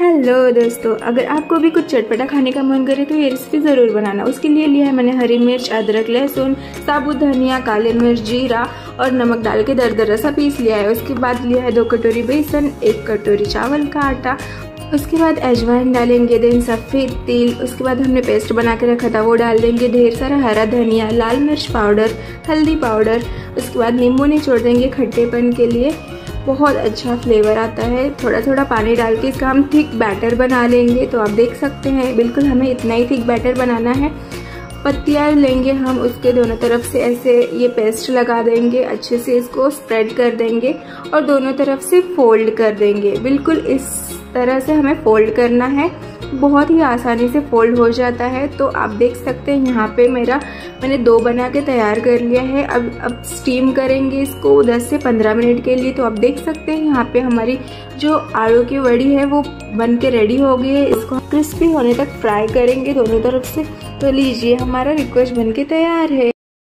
Hello दोस्तों, अगर आपको भी कुछ चटपटा खाने का मन करे तो ये रेसिपी ज़रूर बनाना। उसके लिए लिया है मैंने हरी मिर्च, अदरक, लहसुन, साबुत धनिया, काले मिर्च, जीरा और नमक डाल के दर दर सा पीस लिया है। उसके बाद लिया है दो कटोरी बेसन, एक कटोरी चावल का आटा। उसके बाद अजवाइन डालेंगे, देन सफ़ेद तिल। उसके बाद हमने पेस्ट बना के रखा था, वो डाल देंगे। ढेर सारा हरा धनिया, लाल मिर्च पाउडर, हल्दी पाउडर। उसके बाद नींबू निचोड़ देंगे खट्टेपन के लिए। बहुत अच्छा फ्लेवर आता है। थोड़ा थोड़ा पानी डाल के इसका हम थिक बैटर बना लेंगे तो आप देख सकते हैं, बिल्कुल हमें इतना ही थिक बैटर बनाना है। पत्तियाँ लेंगे हम उसके दोनों तरफ़ से, ऐसे ये पेस्ट लगा देंगे, अच्छे से इसको स्प्रेड कर देंगे और दोनों तरफ़ से फोल्ड कर देंगे। बिल्कुल इस तरह से हमें फोल्ड करना है। बहुत ही आसानी से फोल्ड हो जाता है। तो आप देख सकते हैं, यहाँ पे मेरा मैंने दो बना के तैयार कर लिया है। अब अब स्टीम करेंगे इसको 10 से 15 मिनट के लिए। तो आप देख सकते हैं, यहाँ पे हमारी जो आलू की वड़ी है, वो बन के रेडी हो गई है। इसको क्रिस्पी होने तक फ्राई करेंगे दोनों तरफ़ से। तो लीजिए, हमारा रिक्वेस्ट बन के तैयार है।